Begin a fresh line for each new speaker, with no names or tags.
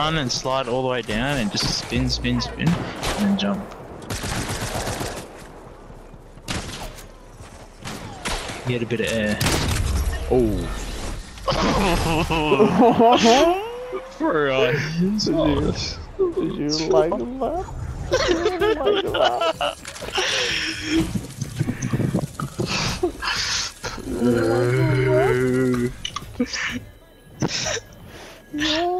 run and slide all the way down and just spin, spin, spin, and then jump. Get a bit of air.
Oh.
For us.
Did you, did you like that? Did you like that? no.